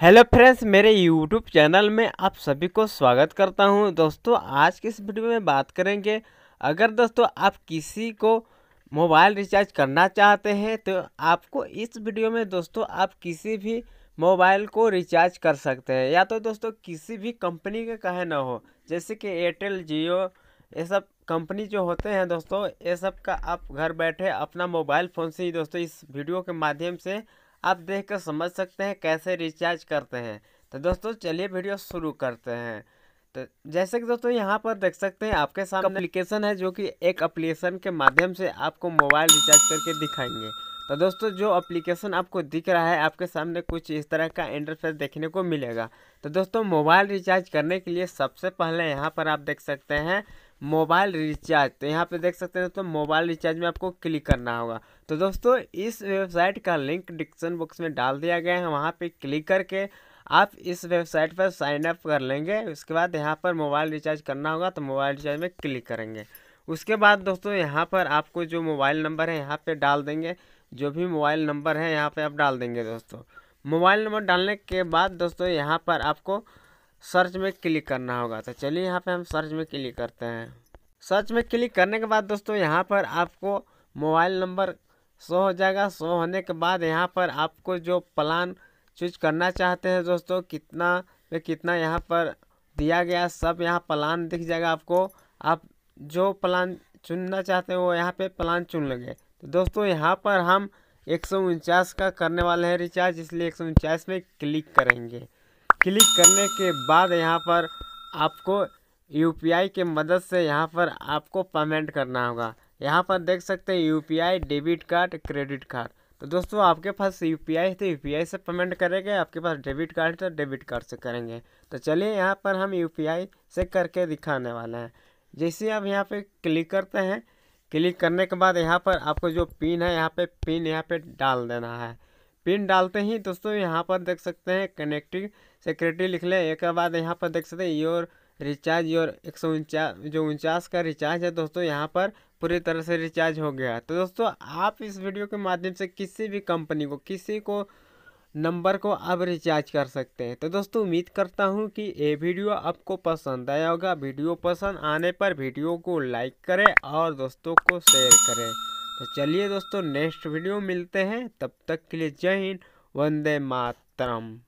Hello friends, मेरे YouTube channel में आप सभी को स्वागत करता हूँ। दोस्तों, आज की इस वीडियो में बात करेंगे, अगर दोस्तों आप किसी को मोबाइल रिचार्ज करना चाहते हैं तो आपको इस वीडियो में दोस्तों आप किसी भी मोबाइल को रिचार्ज कर सकते हैं। या तो दोस्तों किसी भी कंपनी के कहे ना हो, जैसे कि एयरटेल जियो ये सब कंपनी जो होते हैं दोस्तों, ये सब का आप घर बैठे अपना मोबाइल फ़ोन से ही दोस्तों इस वीडियो के माध्यम से आप देख कर समझ सकते हैं कैसे रिचार्ज करते हैं। तो दोस्तों, चलिए वीडियो शुरू करते हैं। तो जैसे कि दोस्तों, यहाँ पर देख सकते हैं, आपके सामने एप्लीकेशन है जो कि एक एप्लीकेशन के माध्यम से आपको मोबाइल रिचार्ज करके दिखाएँगे। तो दोस्तों, जो एप्लीकेशन आपको दिख रहा है, आपके सामने कुछ इस तरह का इंटरफेस देखने को मिलेगा। तो दोस्तों मोबाइल रिचार्ज करने के लिए सबसे पहले यहाँ पर आप देख सकते हैं मोबाइल रिचार्ज। तो यहाँ पे देख सकते हैं दोस्तों, मोबाइल रिचार्ज में आपको क्लिक करना होगा। तो दोस्तों, इस वेबसाइट का लिंक डिस्क्रिप्शन बॉक्स में डाल दिया गया है। वहाँ पे क्लिक करके आप इस वेबसाइट पर साइन अप कर लेंगे। उसके बाद यहाँ पर मोबाइल रिचार्ज करना होगा तो मोबाइल रिचार्ज में क्लिक करेंगे। उसके बाद दोस्तों, यहाँ पर आपको जो मोबाइल नंबर है, यहाँ पर डाल देंगे। जो भी मोबाइल नंबर है, यहाँ पर आप डाल देंगे दोस्तों। मोबाइल नंबर डालने के बाद दोस्तों, यहाँ पर आपको सर्च में क्लिक करना होगा। तो चलिए यहाँ पे हम सर्च में क्लिक करते हैं। सर्च में क्लिक करने के बाद दोस्तों यहाँ पर आपको मोबाइल नंबर शो हो जाएगा। शो होने के बाद यहाँ पर आपको जो प्लान चूज़ करना चाहते हैं दोस्तों, कितना पे कितना यहाँ पर दिया गया, सब यहाँ प्लान दिख जाएगा आपको। आप जो प्लान चुनना चाहते हैं वो यहाँ पे प्लान चुन लेंगे। तो दोस्तों यहाँ पर हम एक सौ उनचास का करने वाले हैं रिचार्ज, इसलिए एक में क्लिक करेंगे। क्लिक करने के बाद यहाँ पर आपको यूपीआई के मदद से यहाँ पर आपको पेमेंट करना होगा। यहाँ पर देख सकते हैं UPI debit card credit card तो दोस्तों, आपके पास यू पी आई तो यूपीआई से पेमेंट करेंगे, आपके पास डेबिट कार्ड तो डेबिट कार्ड से करेंगे। तो चलिए यहाँ पर हम यूपीआई से करके दिखाने वाले हैं। जैसे आप यहाँ पे क्लिक करते हैं क्लिक करने के बाद यहाँ पर आपको जो पिन है, यहाँ पे पिन यहाँ पे डाल देना है। पिन डालते ही, दोस्तों, यहाँ पर देख सकते हैं कनेक्टिंग सिक्योरिटी लिख लें, एक बाद यहाँ पर देख सकते हैं योर रिचार्ज योर एक सौ उनचास जो उनचास का रिचार्ज है, दोस्तों, यहाँ पर पूरी तरह से रिचार्ज हो गया तो दोस्तों, आप इस वीडियो के माध्यम से किसी भी कंपनी को, किसी को नंबर को अब रिचार्ज कर सकते हैं। तो दोस्तों, उम्मीद करता हूँ कि ये वीडियो आपको पसंद आया होगा। वीडियो पसंद आने पर वीडियो को लाइक करें और दोस्तों को शेयर करें। तो चलिए दोस्तों नेक्स्ट वीडियो मिलते हैं। तब तक के लिए जय हिंद, वंदे मातरम।